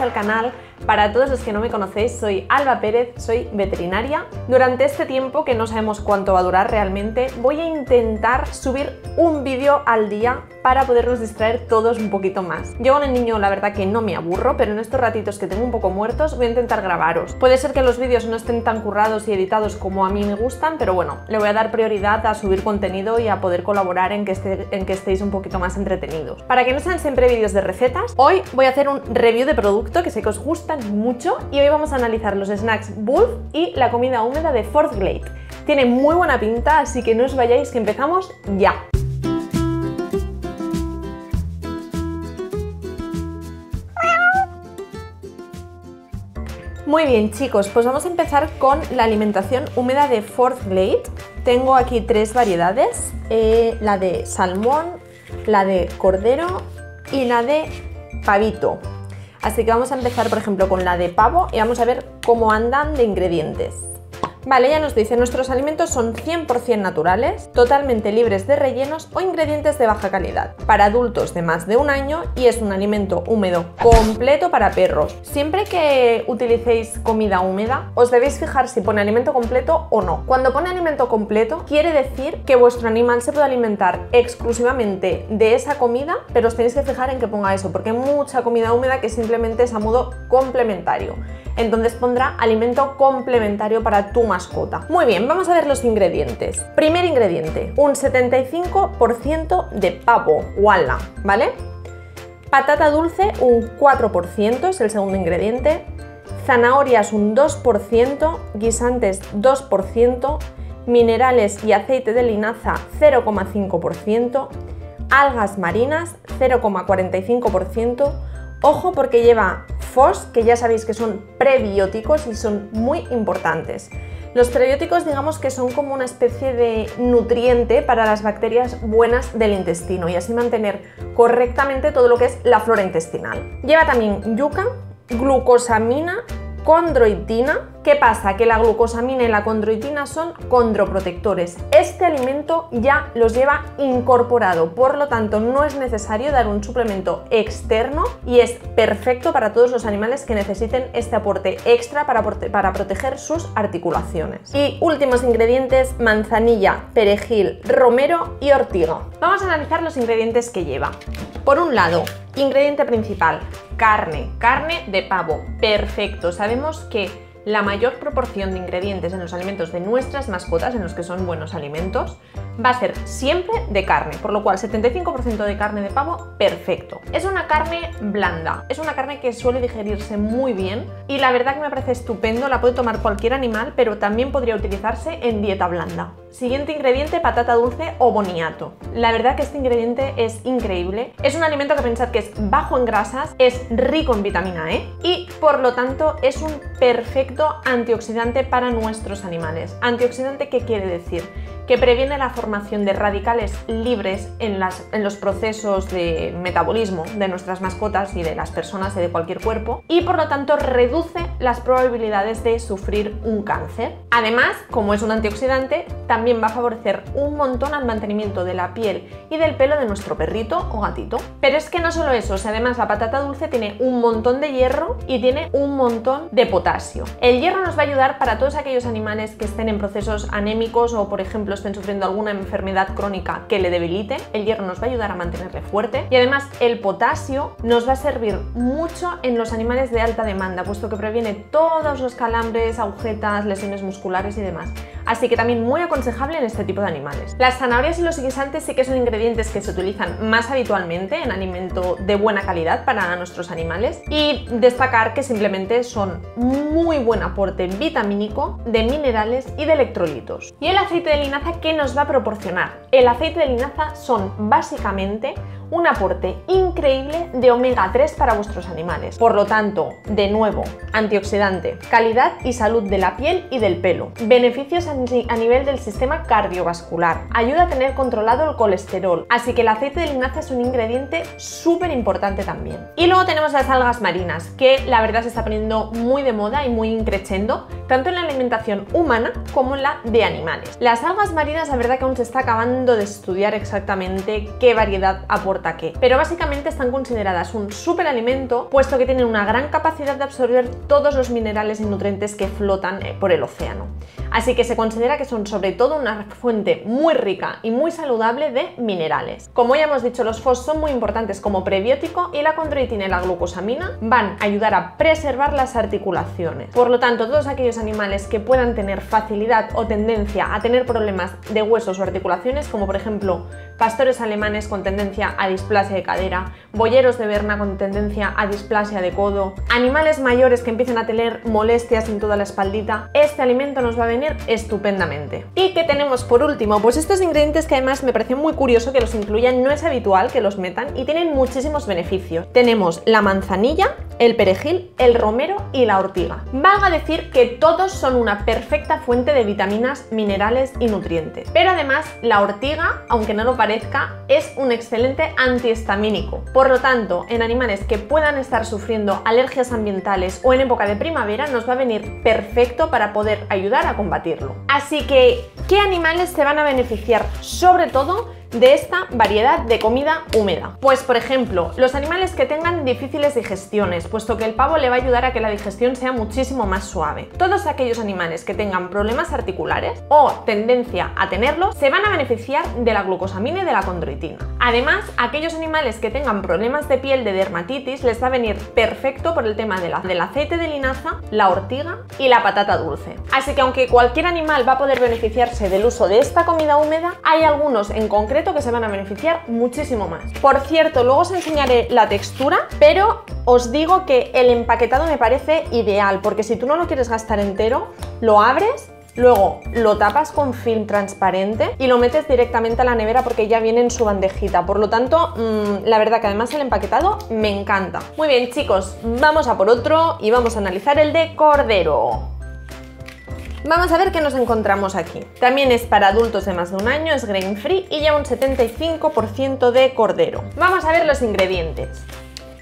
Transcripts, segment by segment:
al canal. Para todos los que no me conocéis, soy Alba Pérez, soy veterinaria. Durante este tiempo, que no sabemos cuánto va a durar realmente, voy a intentar subir un vídeo al día para podernos distraer todos un poquito más. Yo con el niño la verdad que no me aburro, pero en estos ratitos que tengo un poco muertos voy a intentar grabaros. Puede ser que los vídeos no estén tan currados y editados como a mí me gustan, pero bueno, le voy a dar prioridad a subir contenido y a poder colaborar en que, este, en que estéis un poquito más entretenidos. Para que no sean siempre vídeos de recetas, hoy voy a hacer un review de que sé que os gustan mucho y hoy vamos a analizar los snacks Wolf y la comida húmeda de Fourth Glade. Tiene muy buena pinta, así que no os vayáis que empezamos ya. Muy bien chicos, pues vamos a empezar con la alimentación húmeda de Fourth Glade. Tengo aquí tres variedades, eh, la de salmón, la de cordero y la de pavito. Así que vamos a empezar por ejemplo con la de pavo y vamos a ver cómo andan de ingredientes. Vale, ya nos dice, nuestros alimentos son 100% naturales, totalmente libres de rellenos o ingredientes de baja calidad, para adultos de más de un año y es un alimento húmedo completo para perros. Siempre que utilicéis comida húmeda, os debéis fijar si pone alimento completo o no. Cuando pone alimento completo, quiere decir que vuestro animal se puede alimentar exclusivamente de esa comida, pero os tenéis que fijar en que ponga eso, porque hay mucha comida húmeda que simplemente es a modo complementario entonces pondrá alimento complementario para tu mascota. Muy bien, vamos a ver los ingredientes. Primer ingrediente, un 75% de pavo, walla, ¿vale? Patata dulce, un 4%, es el segundo ingrediente. Zanahorias, un 2%. Guisantes, 2%. Minerales y aceite de linaza, 0,5%. Algas marinas, 0,45%. Ojo porque lleva FOS, que ya sabéis que son prebióticos y son muy importantes. Los prebióticos digamos que son como una especie de nutriente para las bacterias buenas del intestino y así mantener correctamente todo lo que es la flora intestinal. Lleva también yuca, glucosamina, condroitina. ¿Qué pasa? Que la glucosamina y la condroitina son condroprotectores. Este alimento ya los lleva incorporado, por lo tanto no es necesario dar un suplemento externo y es perfecto para todos los animales que necesiten este aporte extra para, para proteger sus articulaciones. Y últimos ingredientes, manzanilla, perejil, romero y ortiga. Vamos a analizar los ingredientes que lleva. Por un lado, ingrediente principal, carne, carne de pavo, perfecto. Sabemos que la mayor proporción de ingredientes en los alimentos de nuestras mascotas, en los que son buenos alimentos, va a ser siempre de carne, por lo cual 75% de carne de pavo, perfecto. Es una carne blanda, es una carne que suele digerirse muy bien y la verdad que me parece estupendo, la puede tomar cualquier animal, pero también podría utilizarse en dieta blanda. Siguiente ingrediente, patata dulce o boniato. La verdad que este ingrediente es increíble. Es un alimento que pensad que es bajo en grasas, es rico en vitamina E y por lo tanto es un perfecto antioxidante para nuestros animales. ¿Antioxidante qué quiere decir? Que previene la formación de radicales libres en, los procesos de metabolismo de nuestras mascotas y de las personas y de cualquier cuerpo y por lo tanto reduce las probabilidades de sufrir un cáncer. Además, como es un antioxidante, también va a favorecer un montón al mantenimiento de la piel y del pelo de nuestro perrito o gatito. Pero es que no solo eso, además la patata dulce tiene un montón de hierro y tiene un montón de potasio. El hierro nos va a ayudar para todos aquellos animales que estén en procesos anémicos o por ejemplo estén sufriendo alguna enfermedad crónica que le debilite, el hierro nos va a ayudar a mantenerle fuerte y además el potasio nos va a servir mucho en los animales de alta demanda, puesto que previene todos los calambres, agujetas, lesiones musculares y demás así que también muy aconsejable en este tipo de animales. Las zanahorias y los guisantes sí que son ingredientes que se utilizan más habitualmente en alimento de buena calidad para nuestros animales y destacar que simplemente son muy buen aporte vitamínico, de minerales y de electrolitos. ¿Y el aceite de linaza qué nos va a proporcionar? El aceite de linaza son básicamente un aporte increíble de omega 3 para vuestros animales. Por lo tanto, de nuevo, antioxidante, calidad y salud de la piel y del pelo, beneficios a nivel del sistema cardiovascular, ayuda a tener controlado el colesterol, así que el aceite de linaza es un ingrediente súper importante también. Y luego tenemos las algas marinas, que la verdad se está poniendo muy de moda y muy increchendo, tanto en la alimentación humana como en la de animales. Las algas marinas, la verdad que aún se está acabando de estudiar exactamente qué variedad aporta qué, pero básicamente están consideradas un superalimento, puesto que tienen una gran capacidad de absorber todos los minerales y nutrientes que flotan eh, por el océano. Así que se considera que son sobre todo una fuente muy rica y muy saludable de minerales. Como ya hemos dicho, los FOS son muy importantes como prebiótico y la condroitina y la glucosamina van a ayudar a preservar las articulaciones. Por lo tanto, todos aquellos animales que puedan tener facilidad o tendencia a tener problemas de huesos o articulaciones, como por ejemplo pastores alemanes con tendencia a displasia de cadera, boyeros de Berna con tendencia a displasia de codo, animales mayores que empiecen a tener molestias en toda la espaldita, este alimento nos va a venir estupendamente. ¿Y qué tenemos por último? Pues estos ingredientes que además me parece muy curioso que los incluyan, no es habitual que los metan y tienen muchísimos beneficios. Tenemos la manzanilla, el perejil, el romero y la ortiga. Valga decir que todos son una perfecta fuente de vitaminas, minerales y nutrientes. Pero además la ortiga, aunque no lo parezca, es un excelente antihistamínico. Por lo tanto, en animales que puedan estar sufriendo alergias ambientales o en época de primavera, nos va a venir perfecto para poder ayudar a combatirlo. Así que, ¿qué animales se van a beneficiar? Sobre todo de esta variedad de comida húmeda? Pues por ejemplo, los animales que tengan difíciles digestiones, puesto que el pavo le va a ayudar a que la digestión sea muchísimo más suave. Todos aquellos animales que tengan problemas articulares o tendencia a tenerlos se van a beneficiar de la glucosamina y de la condroitina. Además, aquellos animales que tengan problemas de piel de dermatitis les va a venir perfecto por el tema de la, del aceite de linaza, la ortiga y la patata dulce. Así que aunque cualquier animal va a poder beneficiarse del uso de esta comida húmeda, hay algunos en concreto que se van a beneficiar muchísimo más. Por cierto, luego os enseñaré la textura, pero os digo que el empaquetado me parece ideal, porque si tú no lo quieres gastar entero, lo abres Luego lo tapas con film transparente y lo metes directamente a la nevera porque ya viene en su bandejita. Por lo tanto, mm, la verdad que además el empaquetado me encanta. Muy bien chicos, vamos a por otro y vamos a analizar el de cordero. Vamos a ver qué nos encontramos aquí. También es para adultos de más de un año, es grain free y lleva un 75% de cordero. Vamos a ver los ingredientes.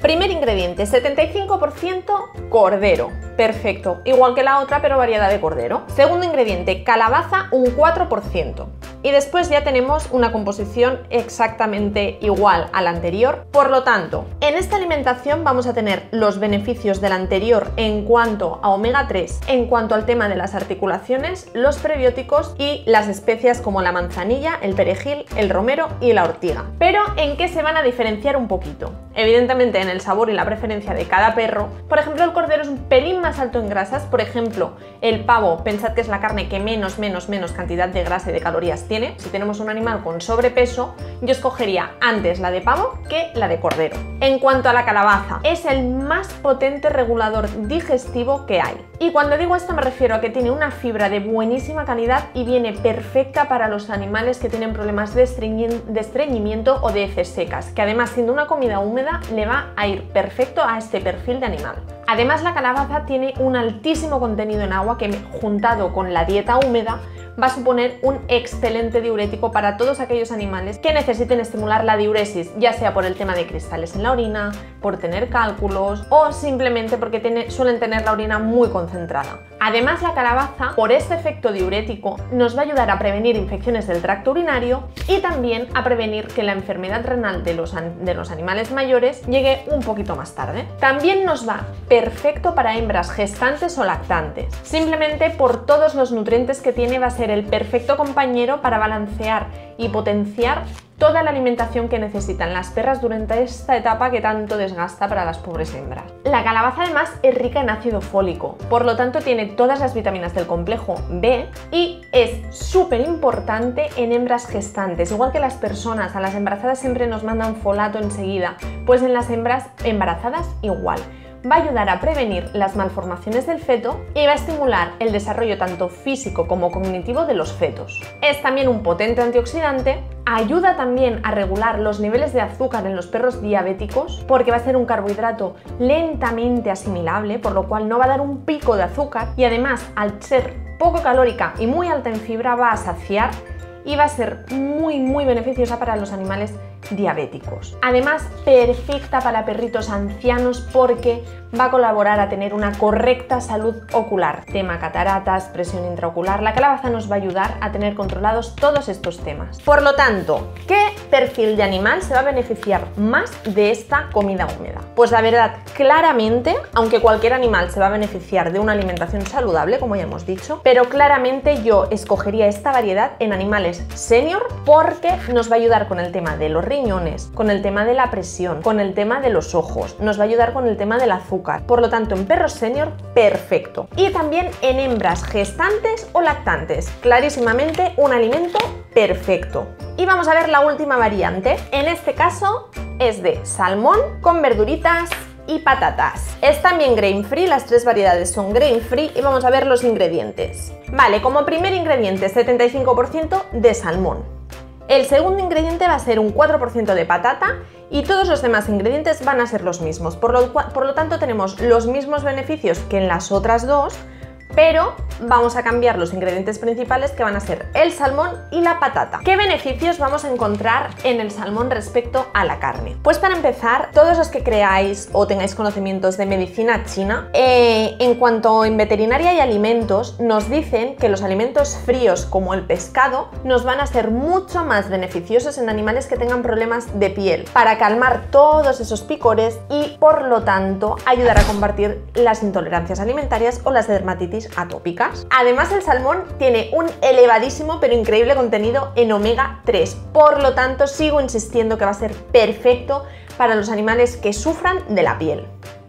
Primer ingrediente, 75% cordero. Perfecto, igual que la otra, pero variedad de cordero. Segundo ingrediente, calabaza, un 4%. Y después ya tenemos una composición exactamente igual a la anterior. Por lo tanto, en esta alimentación vamos a tener los beneficios de la anterior en cuanto a omega 3, en cuanto al tema de las articulaciones, los prebióticos y las especias como la manzanilla, el perejil, el romero y la ortiga. Pero ¿en qué se van a diferenciar un poquito? Evidentemente en el sabor y la preferencia de cada perro. Por ejemplo, el cordero es un pelín más alto en grasas. Por ejemplo, el pavo, pensad que es la carne que menos, menos, menos cantidad de grasa y de calorías tiene. Si tenemos un animal con sobrepeso, yo escogería antes la de pavo que la de cordero. En cuanto a la calabaza, es el más potente regulador digestivo que hay. Y cuando digo esto me refiero a que tiene una fibra de buenísima calidad y viene perfecta para los animales que tienen problemas de, estreñimiento o de heces secas, que además siendo una comida húmeda le va a ir perfecto a este perfil de animal. Además la calabaza tiene un altísimo contenido en agua que juntado con la dieta húmeda va a suponer un excelente diurético para todos aquellos animales que necesiten estimular la diuresis, ya sea por el tema de cristales en la orina, por tener cálculos o simplemente porque suelen tener la orina muy concentrada. Además, la calabaza, por este efecto diurético, nos va a ayudar a prevenir infecciones del tracto urinario y también a prevenir que la enfermedad renal de los, animales mayores llegue un poquito más tarde. También nos va perfecto para hembras gestantes o lactantes. Simplemente por todos los nutrientes que tiene va a ser el perfecto compañero para balancear y potenciar toda la alimentación que necesitan las perras durante esta etapa que tanto desgasta para las pobres hembras. La calabaza además es rica en ácido fólico, por lo tanto tiene todas las vitaminas del complejo B y es súper importante en hembras gestantes. Igual que las personas, a las embarazadas siempre nos mandan folato enseguida, pues en las hembras embarazadas igual va a ayudar a prevenir las malformaciones del feto y va a estimular el desarrollo tanto físico como cognitivo de los fetos. Es también un potente antioxidante, ayuda también a regular los niveles de azúcar en los perros diabéticos porque va a ser un carbohidrato lentamente asimilable, por lo cual no va a dar un pico de azúcar y además al ser poco calórica y muy alta en fibra va a saciar y va a ser muy muy beneficiosa para los animales diabéticos. Además, perfecta para perritos ancianos porque va a colaborar a tener una correcta salud ocular. Tema cataratas, presión intraocular. La calabaza nos va a ayudar a tener controlados todos estos temas. Por lo tanto, ¿qué perfil de animal se va a beneficiar más de esta comida húmeda? Pues la verdad, claramente, aunque cualquier animal se va a beneficiar de una alimentación saludable, como ya hemos dicho, pero claramente yo escogería esta variedad en animales senior porque nos va a ayudar con el tema de los con el tema de la presión, con el tema de los ojos, nos va a ayudar con el tema del azúcar por lo tanto, en perros senior, perfecto. Y también en hembras gestantes o lactantes. Clarísimamente un alimento perfecto. Y vamos a ver la última variante. En este caso es de salmón con verduritas y patatas. Es también grain free, las tres variedades son grain free y vamos a ver los ingredientes. Vale, como primer ingrediente 75% de salmón. El segundo ingrediente va a ser un 4% de patata y todos los demás ingredientes van a ser los mismos. Por lo, por lo tanto, tenemos los mismos beneficios que en las otras dos, pero vamos a cambiar los ingredientes principales que van a ser el salmón y la patata. ¿Qué beneficios vamos a encontrar en el salmón respecto a la carne? Pues para empezar, todos los que creáis o tengáis conocimientos de medicina china, eh, en cuanto en veterinaria y alimentos, nos dicen que los alimentos fríos como el pescado nos van a ser mucho más beneficiosos en animales que tengan problemas de piel, para calmar todos esos picores y por lo tanto ayudar a combatir las intolerancias alimentarias o las dermatitis atópicas. Además el salmón tiene un elevadísimo pero increíble contenido en omega 3, por lo tanto sigo insistiendo que va a ser perfecto para los animales que sufran de la piel.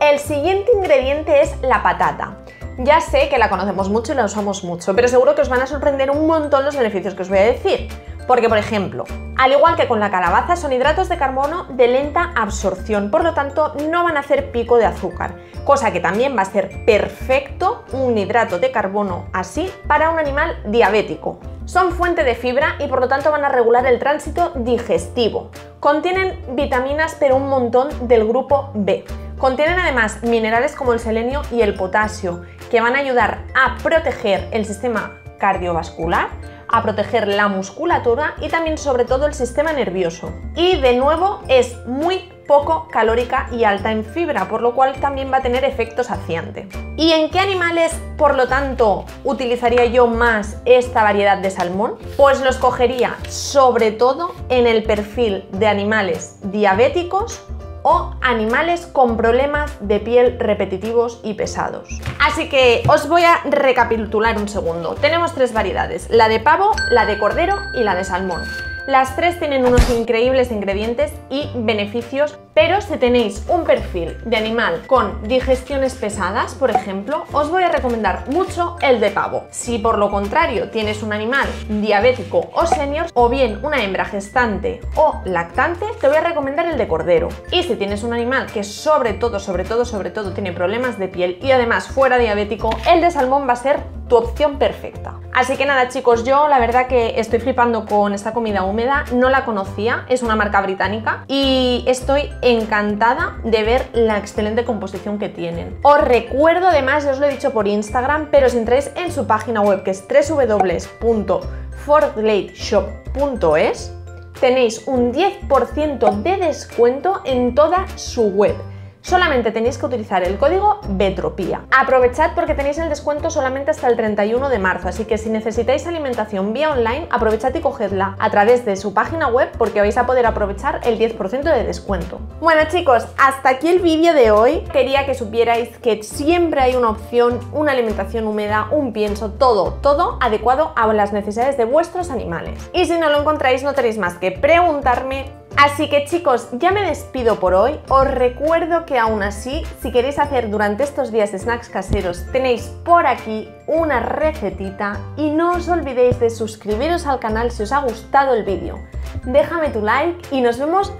El siguiente ingrediente es la patata. Ya sé que la conocemos mucho y la usamos mucho, pero seguro que os van a sorprender un montón los beneficios que os voy a decir. Porque, por ejemplo, al igual que con la calabaza, son hidratos de carbono de lenta absorción, por lo tanto no van a hacer pico de azúcar, cosa que también va a ser perfecto un hidrato de carbono así para un animal diabético. Son fuente de fibra y por lo tanto van a regular el tránsito digestivo. Contienen vitaminas pero un montón del grupo B. Contienen además minerales como el selenio y el potasio, que van a ayudar a proteger el sistema cardiovascular, a proteger la musculatura y también sobre todo el sistema nervioso. Y de nuevo es muy poco calórica y alta en fibra, por lo cual también va a tener efecto saciante. ¿Y en qué animales, por lo tanto, utilizaría yo más esta variedad de salmón? Pues lo escogería sobre todo en el perfil de animales diabéticos o animales con problemas de piel repetitivos y pesados. Así que os voy a recapitular un segundo. Tenemos tres variedades, la de pavo, la de cordero y la de salmón. Las tres tienen unos increíbles ingredientes y beneficios, pero si tenéis un perfil de animal con digestiones pesadas, por ejemplo, os voy a recomendar mucho el de pavo. Si por lo contrario tienes un animal diabético o senior, o bien una hembra gestante o lactante, te voy a recomendar el de cordero. Y si tienes un animal que sobre todo, sobre todo, sobre todo tiene problemas de piel y además fuera diabético, el de salmón va a ser tu opción perfecta. Así que nada chicos, yo la verdad que estoy flipando con esta comida no la conocía, es una marca británica y estoy encantada de ver la excelente composición que tienen. Os recuerdo además, ya os lo he dicho por Instagram, pero si entráis en su página web que es www.fortlateshop.es tenéis un 10% de descuento en toda su web solamente tenéis que utilizar el código BETROPÍA. Aprovechad porque tenéis el descuento solamente hasta el 31 de marzo, así que si necesitáis alimentación vía online, aprovechad y cogedla a través de su página web porque vais a poder aprovechar el 10% de descuento. Bueno chicos, hasta aquí el vídeo de hoy. Quería que supierais que siempre hay una opción, una alimentación húmeda, un pienso, todo, todo adecuado a las necesidades de vuestros animales. Y si no lo encontráis, no tenéis más que preguntarme Así que chicos, ya me despido por hoy. Os recuerdo que aún así, si queréis hacer durante estos días snacks caseros, tenéis por aquí una recetita y no os olvidéis de suscribiros al canal si os ha gustado el vídeo. Déjame tu like y nos vemos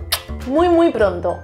muy muy pronto.